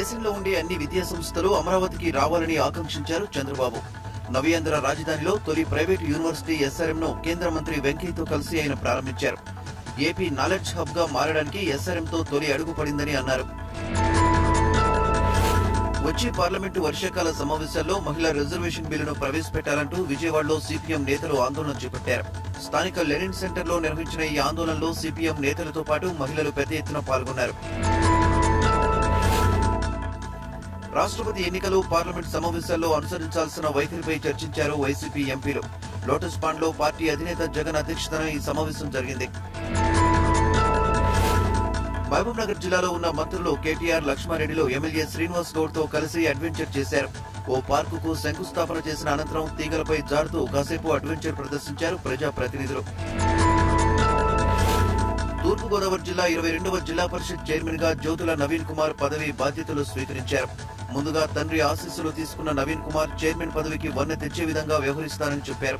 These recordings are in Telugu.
దేశంలో ఉండే అన్ని విద్యా సంస్థలు అమరావతికి రావాలని ఆకాంక్షించారు చంద్రబాబు. నవ్యాంధ్ర రాజధానిలో తొలి ప్రైవేటు యూనివర్సిటీ ఎస్ఆర్ఎం ను కేంద్ర మంత్రి వెంకయ్యతో కలిసి ఆయన ప్రారంభించారు. ఏపీ నాలెడ్జ్ హబ్గా మారడానికి ఎస్ఆర్ఎంతో తొలి అడుగు పడిందని అన్నారు. వచ్చే పార్లమెంటు వర్షాకాల సమావేశాల్లో మహిళా రిజర్వేషన్ బిల్లును ప్రవేశపెట్టాలంటూ విజయవాడలో సిపిఎం నేతలు ఆందోళన చేపట్టారు. స్థానిక లెనిన్ సెంటర్లో నిర్వహించిన ఈ ఆందోళనలో సిపిఎం నేతలతో పాటు మహిళలు పెద్ద ఎత్తున పాల్గొన్నారు. రాష్ట్రపతి ఎన్నికలు పార్లమెంట్ సమావేశాల్లో అనుసరించాల్సిన వైఖరిపై చర్చించారు వైసీపీ ఎంపీలు. లోటస్ పాండ్లో పార్టీ అధినేత జగన్ అధ్యక్షతన ఈ సమావేశం జరిగింది. మహబూబ్ నగర్ జిల్లాలో ఉన్న మంత్రులు కేటీఆర్ లక్ష్మారెడ్డిలో ఎమ్మెల్యే శ్రీనివాస్ గౌడ్తో కలిసి అడ్వెంచర్ చేశారు. ఓ పార్కుకు శంకుస్థాపన చేసిన అనంతరం తీగలపై జారుతూ కాసేపు అడ్వెంచర్ ప్రదర్శించారు ప్రజా ప్రతినిధులు తూర్పుగోదావరి జిల్లా ఇరవై రెండవ జిల్లా పరిషత్ చైర్మన్గా జ్యోతుల నవీన్ కుమార్ పదవి బాధ్యతలు స్వీకరించారు. ముందుగా తండ్రి ఆశీస్సులు తీసుకున్న నవీన్ కుమార్ చైర్మన్ పదవికి వన్నె తెచ్చే విధంగా వ్యవహరిస్తానని చెప్పారు.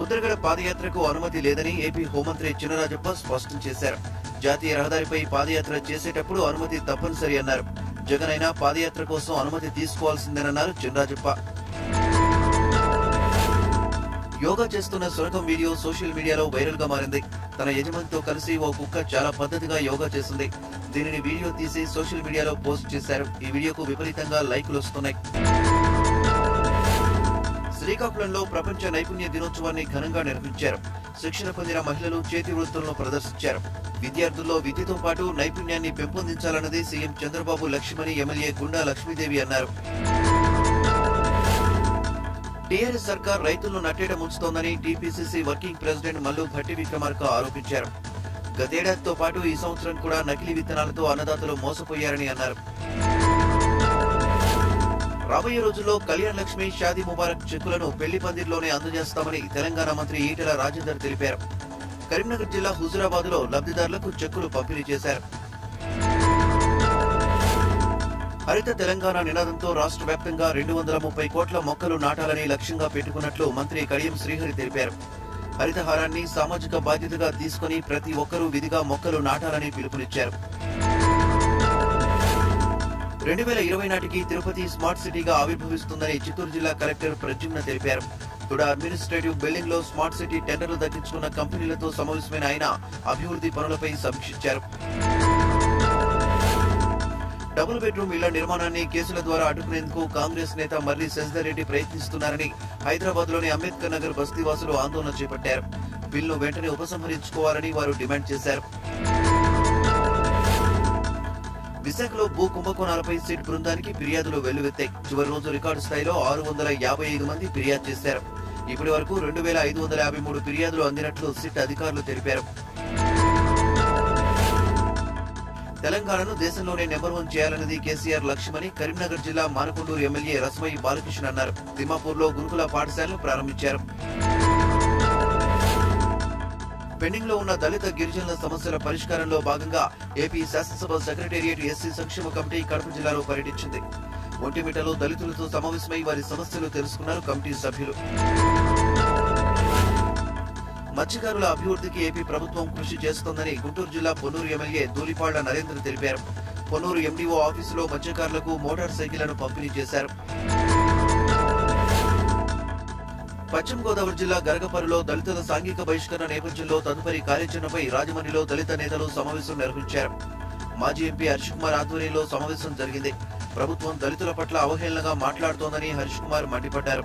ముద్రగడ పాదయాత్రకు అనుమతి లేదని ఏపీ హోంమంత్రి చినరాజప్ప స్పష్టం చేశారు. జాతీయ రహదారిపై పాదయాత్ర చేసేటప్పుడు అనుమతి తప్పనిసరి అన్నారు. జగన్ అయినా పాదయాత్ర కోసం అనుమతి తీసుకోవాల్సిందేనన్నారు చినరాజప్ప. యోగా చేస్తున్న సురకం వీడియో సోషల్ మీడియాలో వైరల్గా మారింది. తన యజమానితో కలిసి ఓ కుక్క చాలా పద్ధతిగా యోగా చేస్తుంది. దీనిని వీడియో తీసి సోషల్ మీడియాలో పోస్ట్ చేశారు. ఈ వీడియోకు విపరీతంగా లైకులు వస్తున్నాయి. శ్రీకాకుళంలో ప్రపంచ నైపుణ్య దినోత్సవాన్ని ఘనంగా నిర్వహించారు. శిక్షణ పొందిన మహిళలు చేతి వృత్తులను ప్రదర్శించారు. విద్యార్థుల్లో విద్యతో పాటు నైపుణ్యాన్ని పెంపొందించాలన్నది సీఎం చంద్రబాబు లక్ష్మణి ఎమ్మెల్యే గుండా లక్ష్మీదేవి అన్నారు. టీఆర్ఎస్ సర్కార్ రైతులను నట్టేట ముంచుతోందని TPCC working president Mallu Bhatti Vikramarka ఆరోపించారు. గతేడాదితో పాటు ఈ సంవత్సరం కూడా నకిలీ విత్తనాలతో అన్నదాతలు మోసపోయారని అన్నారు. రాబోయే రోజుల్లో కళ్యాణ్ లక్ష్మి షాదీ ముబారక్ చెక్కులను పెళ్ళి పందిర్లోనే అందజేస్తామని తెలంగాణ మంత్రి ఈటెల రాజేందర్ తెలిపారు. కరీంనగర్ జిల్లా హుజురాబాద్లో లబ్ధిదారులకు చెక్కులు పంపిణీ చేశారు. హరిత తెలంగాణ నినాదంతో రాష్ట్ర వ్యాప్తంగా రెండు వందల ముప్పై కోట్ల మొక్కలు నాటాలని లక్ష్యంగా పెట్టుకున్నట్లు మంత్రి కడియం శ్రీహరి తెలిపారు. హరితహారాన్ని సామాజిక బాధ్యతగా తీసుకుని ప్రతి ఒక్కరూ విధిగా మొక్కలు నాటాలని పిలుపునిచ్చారు. రెండు వేల ఇరవై నాటికి తిరుపతి స్మార్ట్ సిటీగా ఆవిర్భవిస్తుందని చిత్తూరు జిల్లా కలెక్టర్ ప్రద్యుమ్న తెలిపారు. తుడ అడ్మినిస్ట్రేటివ్ బిల్డింగ్లో స్మార్ట్ సిటీ టెండర్లు దక్కించుకున్న కంపెనీలతో సమావేశమైన ఆయన అభివృద్ధి పనులపై సమీక్షించారు. డబుల్ బెడ్రూమ్ ఇళ్ళ నిర్మాణాన్ని కేసుల ద్వారా అడ్డుకునేందుకు కాంగ్రెస్ నేత మర్రి శశిధర్ రెడ్డి ప్రయత్నిస్తున్నారని హైదరాబాద్లోని అంబేద్కర్ నగర్ బస్తీవాసులు ఆందోళన చేపట్టారు. బిల్లును వెంటనే ఉపసంహరించుకోవాలని వారు డిమాండ్ చేశారు. విశాఖలో భూ కుంభకోణాలపై సిట్ బృందానికి ఫిర్యాదులు వెల్లువెత్తాయి. చివరి రోజు రికార్డు స్థాయిలో ఆరు వందల యాభై ఐదు మంది ఫిర్యాదు చేశారు. ఇప్పటి వరకు రెండు వేల ఐదు వందల యాభై మూడు ఫిర్యాదులు అందినట్లు సిట్ అధికారులు తెలిపారు. తెలంగాణను దేశంలోనే నెంబర్ వన్ చేయాలన్నది కేసీఆర్ లక్ష్యమని కరీంనగర్ జిల్లా మానకొండూరు ఎమ్మెల్యే రస్మయి బాలకృష్ణ అన్నారు. తిమ్మాపూర్లో గురుకుల పాఠశాలను ప్రారంభించారు. పెండింగ్లో ఉన్న దళిత గిరిజనుల సమస్యల పరిష్కారంలో భాగంగా ఏపీ శాసనసభ సెక్రటేరియట్ ఎస్సీ సంక్షేమ కమిటీ కడప జిల్లాలో పర్యటించింది. ఒంటిమిటలో దళితులతో సమావేశమై వారి సమస్యలు తెలుసుకున్నారు కమిటీ సభ్యులు. మత్స్యకారుల అభివృద్ధికి ఏపీ ప్రభుత్వం కృషి చేస్తోందని గుంటూరు జిల్లా పొన్నూరు ఎమ్మెల్యే దూలిపాళ్ళ నరేంద్ర తెలిపారు. పొన్నూరు ఎండీఓ ఆఫీసులో మత్స్యకారులకు మోటార్ సైకిళ్ళను పంపిణీ చేశారు. పశ్చిమ గోదావరి జిల్లా గరగపరిలో దళితుల సాంఘిక బహిష్కరణ నేపథ్యంలో తదుపరి కార్యాచరణపై రాజమండ్రిలో దళిత నేతలు సమావేశం నిర్వహించారు. మాజీ ఎంపీ హర్ష్ కుమార్ ఆధ్వర్యంలో సమావేశం జరిగింది. ప్రభుత్వం దళితుల పట్ల అవహేళనగా మాట్లాడుతోందని హర్ష్ కుమార్ మండిపడ్డారు.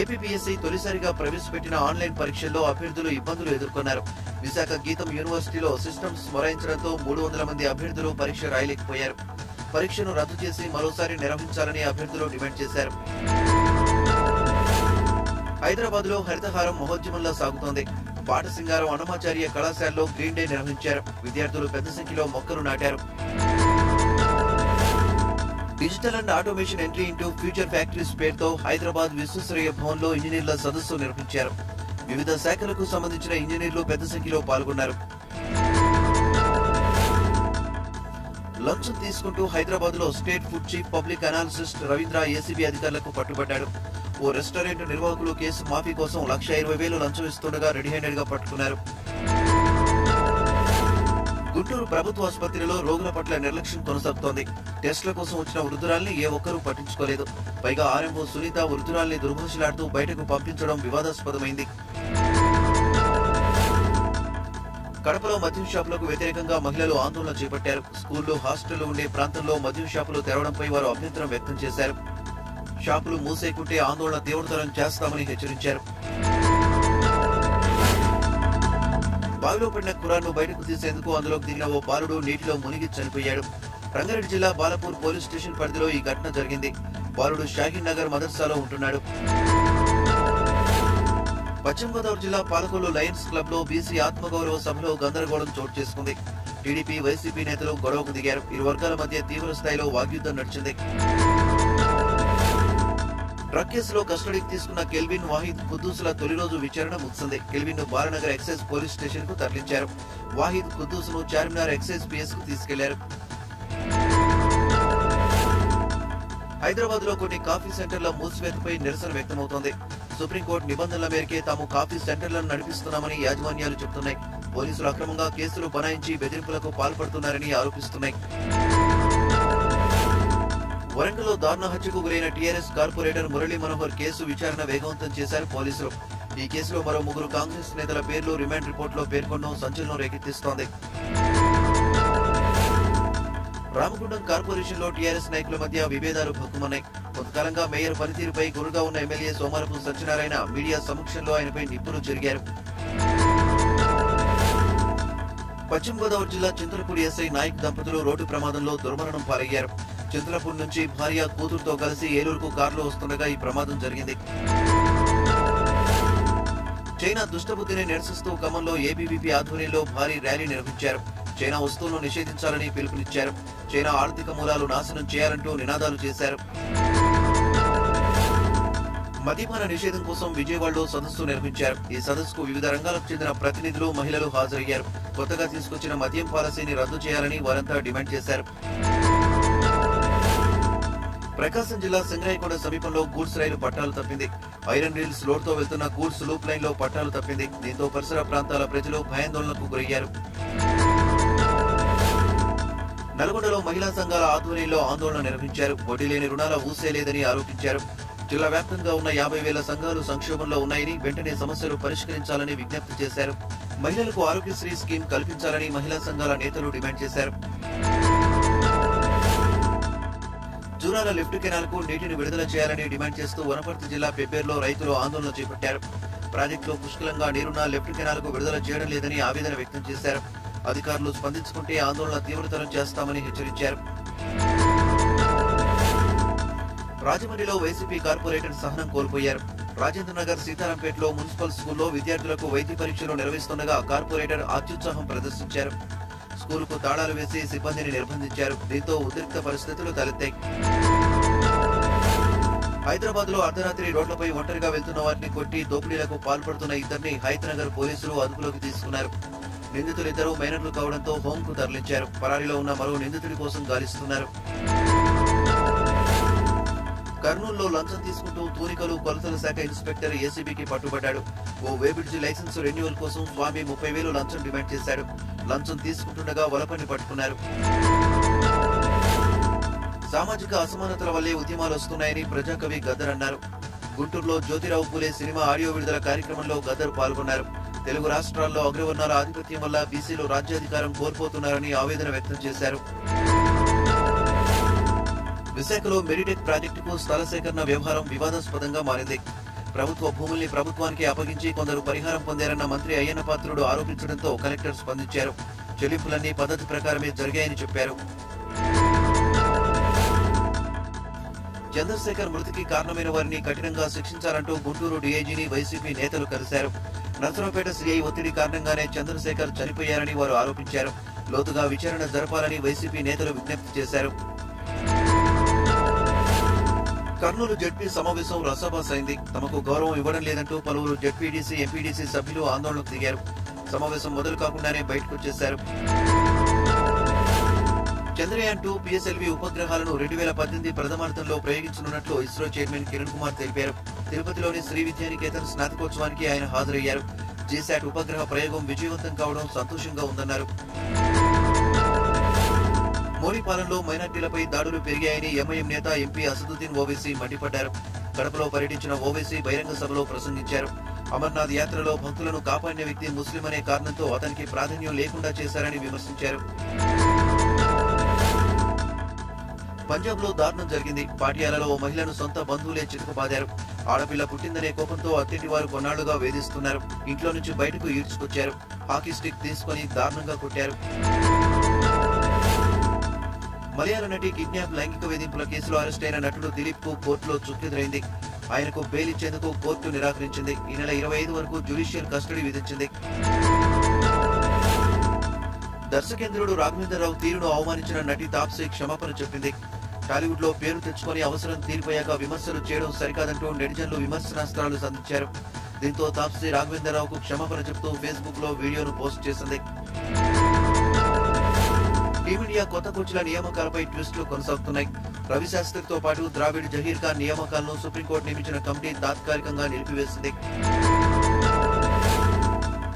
ఏపీపీఎస్సీ తొలిసారిగా ప్రవేశపెట్టిన ఆన్లైన్ పరీక్షల్లో అభ్యర్థులు ఇబ్బందులు ఎదుర్కొన్నారు. విశాఖ గీతం యూనివర్సిటీలో సిస్టమ్స్ మొరాయించడంతో మూడు వందల మంది అభ్యర్థులు పరీక్ష రాయలేకపోయారు. పరీక్షను రద్దు చేసి మరోసారి నిర్వహించాలని అభ్యర్థులు డిమాండ్ చేశారు. హైదరాబాద్లో హరితహారం మహోద్యమంలా సాగుతోంది. పాటసింగారం అన్నమాచార్య కళాశాలలో గ్రీన్ డే నిర్వహించారు. విద్యార్థులు పెద్ద సంఖ్యలో మొక్కలు నాటారు. Digital and automation entry into future factories పేరుతో హైదరాబాద్ విశ్వేశ్వరయ్య భవన్లో ఇంజనీర్ల సదస్సు నిర్వహించారు. వివిధ శాఖలకు సంబంధించిన ఇంజనీర్లు పెద్ద సంఖ్యలో పాల్గొన్నారు. లంచం తీసుకుంటూ హైదరాబాద్లో state food chief public analyst Ravindra ACB అధికారులకు పట్టుబడ్డాడు. ఓ రెస్టారెంట్ నిర్వాహకులు కేసు మాఫీ కోసం లక్ష ఇరవై వేలు లంచం ఇస్తుండగా రెడీ హ్యాండెడ్గా పట్టుకున్నారు. గుంటూరు ప్రభుత్వ ఆసుపత్రిలో రోగుల పట్ల నిర్లక్ష్యం కొనసాగుతోంది. టెస్టుల కోసం వచ్చిన వృద్ధురాల్ని ఏ ఒక్కరూ పట్టించుకోలేదు. పైగా ఆర్ఎంఓ సునీత వృద్ధురాల్ని దుర్భాషలాడుతూ బయటకు పంపించడం వివాదాస్పదమైంది. కడపలో మద్యం షాపులకు వ్యతిరేకంగా మహిళలు ఆందోళన చేపట్టారు. స్కూళ్ళు హాస్టళ్ళు ఉండే ప్రాంతంలో మద్యం షాపులు తెరవడంపై వారు అభ్యంతరం వ్యక్తం చేశారు. షాపులు మూసేకుంటే ఆందోళన తీవ్రతరం చేస్తామని హెచ్చరించారు. బావిలో పడిన కురాను బయటకు తీసేందుకు అందులోకి దిగిన ఓ బాలుడు నీటిలో మునిగి చనిపోయాడు. రంగారెడ్డి జిల్లా బాలపూర్ పోలీస్ స్టేషన్ పరిధిలో ఈ ఘటన జరిగింది. బాలుడు షాహీన్ నగర్ మదర్సాలో ఉంటున్నాడు. పశ్చిమ గోదావరి జిల్లా పాలకొల్లు లయన్స్ క్లబ్లో బీసీ ఆత్మగౌరవ సభలో గందరగోళం చోటు చేసుకుంది. టీడీపీ వైసీపీ నేతలు గొడవకు దిగారు. ఇరు వర్గాల మధ్య తీవ్ర స్థాయిలో వాగ్యుద్ధం నడిచింది. డ్రగ్ కేసులో కస్టడీకి తీసుకున్న కెల్విన్ వాహిద్ కుద్దూసుల తొలి రోజు విచారణ ముగిసింది. కెల్విన్ను బాలనగర్ ఎక్సైజ్ పోలీస్ స్టేషన్కు తరలించారు. వాహిద్ కుద్దూస్ను చార్మినార్ ఎక్సైజ్ పిఎస్కు తీసుకెళ్ళారు. హైదరాబాద్లో కొన్ని కాఫీ సెంటర్ల మూసివేతపై నిరసన వ్యక్తమవుతోంది. సుప్రీంకోర్టు నిబంధనల మేరకే తాము కాఫీ సెంటర్లను నడిపిస్తున్నామని యాజమాన్యాలు చెబుతున్నాయి. పోలీసులు అక్రమంగా కేసులు బనాయించి బెదిరింపులకు పాల్పడుతున్నారని ఆరోపిస్తున్నాయి. వరంగల్లో దారుణ హత్యకు గురైన TRS corporator Murali Manohar case విచారణ వేగవంతం చేశారు పోలీసులు. ఈ కేసులో మరో ముగ్గురు కాంగ్రెస్ నేతల పేర్లు రిమాండ్ రిపోర్టులో పేర్కొనడం సంచలనం రేకెత్తిస్తోంది. రామగుండం కార్పొరేషన్లో టీఆర్ఎస్ నాయకుల మధ్య విభేదాలు భక్కుమన్నాయి కొంతకాలంగా మేయర్ పనితీరుపై గురుగా ఉన్న ఎమ్మెల్యే సోమరపు సత్యనారాయణ మీడియా సమక్షంలో ఆయనపై నిప్పులు జరిగారు. పశ్చిమ గోదావరి జిల్లా చింతలపూడి ఎస్ఐ నాయక్ దంపతులు రోడ్డు ప్రమాదంలో దుర్మరణం పాలయ్యారు. చింతలపూడి నుంచి భార్య కూతురుతో కలిసి ఏలూరుకు కారులో వస్తుండగా ఈ ప్రమాదం జరిగింది. చైనా దుష్టబుద్ధిని నిరసిస్తూ ఖమ్మంలో ఏబీవీపీ ఆధ్వర్యంలో భారీ ర్యాలీ నిర్వహించారు. చైనా వస్తువులను నిషేధించాలని పిలుపునిచ్చారు. చైనా ఆర్థిక మూలాలు నాశనం చేయాలంటూ నినాదాలు చేశారు. మద్యపాన నిషేధం కోసం విజయవాడలో సదస్సు నిర్వహించారు. ఈ సదస్సుకు వివిధ రంగాలకు చెందిన ప్రతినిధులు మహిళలు హాజరయ్యారు. కొత్తగా తీసుకొచ్చిన మద్యం పాలసీని రద్దు చేయాలని వారంతా డిమాండ్ చేశారు. ప్రకాశం జిల్లా సింగరాయకొండ సమీపంలో గూడ్స్ రైలు పట్టాలు తప్పింది. ఐరన్ రీల్స్ లోడ్తో వెళ్తున్న గూడ్స్ లూప్ లైన్లో పట్టాలు తప్పింది. దీంతో పరిసర ప్రాంతాల ప్రజలు భయాందోళనకు గురయ్యారు. నల్గొండలో మహిళా సంఘాల ఆధ్వర్యంలో ఆందోళన నిర్వహించారు. వడ్డీ లేని రుణాల ఊసే లేదని ఆరోపించారు. జిల్లా వ్యాప్తంగా ఉన్న యాభై వేల సంఘాలు సంక్షోభంలో ఉన్నాయని వెంటనే సమస్యలు పరిష్కరించాలని విజ్ఞప్తి చేశారు. మహిళలకు ఆరోగ్యశ్రీ స్కీమ్ కల్పించాలని మహిళా సంఘాల నేతలు డిమాండ్ చేశారు. జూరాల లిఫ్ట్ కెనాల్కు నీటిని విడుదల చేయాలని డిమాండ్ చేస్తూ వనపర్తి జిల్లా పెబ్బేరులో రైతులు ఆందోళన చేపట్టారు. ప్రాజెక్టులో పుష్కలంగా నీరున్న లిఫ్ట్ కెనాల్కు విడుదల చేయడం లేదని ఆవేదన వ్యక్తం చేశారు. అధికారులు స్పందించుకుంటే ఆందోళన తీవ్రతరం చేస్తామని హెచ్చరించారు. రాజమండ్రిలో వైసీపీ కార్పొరేటర్ సహనం కోల్పోయారు. రాజేంద్రనగర్ సీతారాంపేటలో మున్సిపల్ స్కూల్లో విద్యార్థులకు వైద్య పరీక్షలు నిర్వహిస్తుండగా కార్పొరేటర్ అత్యుత్సాహం ప్రదర్శించారు. స్కూలుకు తాళాలు వేసి సిబ్బందిని నిర్బంధించారు. దీంతో ఉద్రిక్త పరిస్థితులు తలెత్తాయి. హైదరాబాద్లో అర్ధరాత్రి రోడ్లపై ఒంటరిగా వెళ్తున్న వారిని కొట్టి దోపిడీలకు పాల్పడుతున్న ఇద్దరిని హైతనగర్ పోలీసులు అదుపులోకి తీసుకున్నారు. నిందితులిద్దరూ మైనర్లు కావడంతో హోంకు తరలించారు. పరారీలో ఉన్న మరో నిందితుడి కోసం గాలిస్తున్నారు. కర్నూలులో లంచం తీసుకుంటూ తూనికలు కొలతల శాఖ ఇన్స్పెక్టర్ ఏసీబీకి పట్టుబడ్డాడు. ఓ వేబిడ్జి లైసెన్స్ రెన్యువల్ కోసం స్వామి ముప్పై వేలు లంచం డిమాండ్ చేశాడు. లంచం తీసుకుంటుండగా వలపని పట్టుకున్నారు. సామాజిక అసమానతల వల్లే ఉద్యమాలు వస్తున్నాయని ప్రజాకవి గద్దర్ అన్నారు. గుంటూరులో జ్యోతిరావు పూలే సినిమా ఆడియో విడుదల కార్యక్రమంలో గద్దర్ పాల్గొన్నారు. తెలుగు రాష్ట్రాల్లో అగ్రవర్ణాల ఆధిపత్యం వల్ల బీసీలు రాజ్యాధికారం కోల్పోతున్నారని ఆవేదన వ్యక్తం చేశారు. విశాఖలో మెరిటెక్ ప్రాజెక్టుకు స్థల సేకరణ వ్యవహారం వివాదాస్పదంగా మారింది. ప్రభుత్వ భూముల్ని ప్రభుత్వానికి అప్పగించి కొందరు పరిహారం పొందారన్న మంత్రి అయ్యన్న పాత్రుడు ఆరోపించడంతో కలెక్టర్ స్పందించారు. చెల్లింపులన్నీ పద్ధతి ప్రకారమే జరిగాయని చెప్పారు. చంద్రశేఖర్ మృతికి కారణమైన వారిని కఠినంగా శిక్షించాలంటూ గుంటూరు డీఐజీని వైసీపీ నేతలు కలిశారు. నరసరావుపేట సిఐ ఒత్తిడి కారణంగానే చంద్రశేఖర్ చనిపోయారని వారు ఆరోపించారు. లోతుగా విచారణ జరపాలని వైసీపీ నేతలు విజ్ఞప్తి చేశారు. కర్నూలు జడ్పీ సమావేశం రసాబాస్ అయింది. తమకు గౌరవం ఇవ్వడం లేదంటూ పలువురు జడ్పీడీసీ ఎంపీడీసీ సభ్యులు ఆందోళనకు దిగారు. సమావేశం మొదలు కాకుండానే బయటకు వచ్చేశారు. చంద్రయాన్ టూ పిఎస్ఎల్వి ఉపగ్రహాలను రెండు వేల పద్దెనిమిది ప్రథమార్థంలో ప్రయోగించనున్నట్లు ఇస్రో చైర్మన్ కిరణ్ కుమార్ తెలిపారు. తిరుపతిలోని శ్రీ విద్యానికేతన్ స్నాతకోత్సవానికి ఆయన హాజరయ్యారు. జీశాట్ ఉపగ్రహ ప్రయోగం విజయవంతం కావడం సంతోషంగా ఉందన్నారు. మోడీ పాలనలో మైనార్టీలపై దాడులు పెరిగాయని ఎంఐఎం నేత ఎంపీ అసదుద్దీన్ ఓవైసీ మండిపడ్డారు. కడపలో పర్యటించిన ఓవైసీ బహిరంగ సభలో ప్రసంగించారు. అమర్నాథ్ యాత్రలో భక్తులను కాపాడిన వ్యక్తి ముస్లిం అనే కారణంతో అతనికి ప్రాధాన్యం లేకుండా చేశారని విమర్శించారు. పంజాబ్లో దారుణం జరిగింది. పాటియాలలో ఓ మహిళను సొంత బంధువులే చితకబాదారు. ఆడపిల్ల పుట్టిందనే కోపంతో అత్తింటి వారు కొన్నాళ్ళుగా వేధిస్తున్నారు. ఇంట్లో నుంచి బయటకు ఈడ్చుకొచ్చారు. హాకీ స్టిక్ తీసుకొని దారుణంగా కొట్టారు. మలయాళ నటి కిడ్నాప్ లైంగిక వేధింపుల కేసులో అరెస్ట్ అయిన నటుడు దిలీప్కు కోర్టులో చుక్కెదురైంది. ఆయనకు బెయిల్ ఇచ్చేందుకు కోర్టు నిరాకరించింది. ఈ నెల ఇరవై ఐదు వరకు జ్యుడిషియల్ కస్టడీ విధించింది. దర్శకేంద్రుడు రాఘవేంద్రరావు తీరును అవమానించిన నటి తాప్సీ క్షమాపణ చెప్పింది. టాలీవుడ్లో పేరు తెచ్చుకొని అవసరం తీరిపోయాక విమర్శలు చేయడం సరికాదంటూ నెటిజన్లు విమర్శనాస్త్రాలు సంధించారు. దీంతో తాప్సీ రాఘవేంద్రరావుకు క్షమాపణ చెప్తూ ఫేస్బుక్లో వీడియోను పోస్ట్ చేసింది. టీమిండియా కొత్త కోచ్ల నియామకాలపై ట్విస్టులు కొనసాగుతున్నాయి. రవి శాస్త్రితో పాటు ద్రావిడ్ జహీర్ ఖాన్ నియామకాలను సుప్రీంకోర్టు నియమించిన కమిటీ తాత్కాలికంగా నిలిపివేసింది.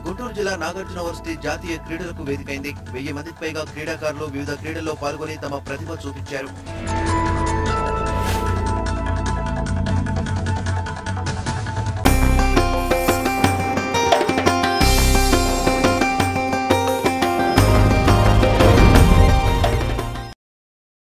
గుంటూరు జిల్లా నాగార్జున వర్సిటీ జాతీయ క్రీడలకు వేదికైంది. వెయ్యి మందికి పైగా క్రీడాకారులు వివిధ క్రీడల్లో పాల్గొని తమ ప్రతిభ చూపించారు.